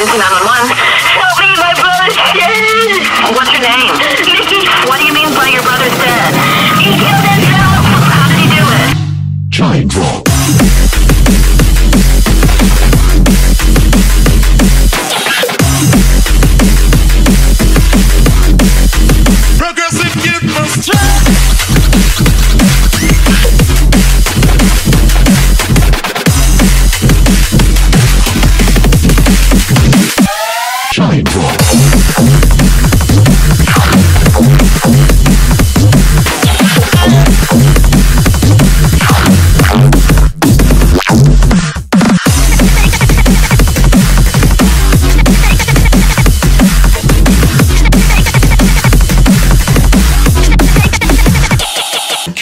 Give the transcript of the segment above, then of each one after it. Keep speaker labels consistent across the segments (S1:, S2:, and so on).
S1: This 911. Help me, my brother's dead. What's your name? Nikki. What do you mean by your brother's dead? He killed himself. How did he do it?
S2: Giant roll. Progressive give us strength.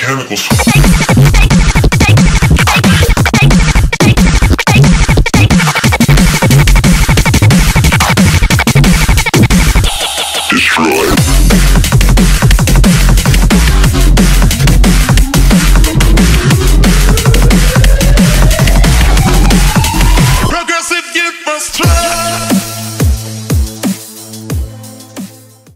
S2: Chemicals.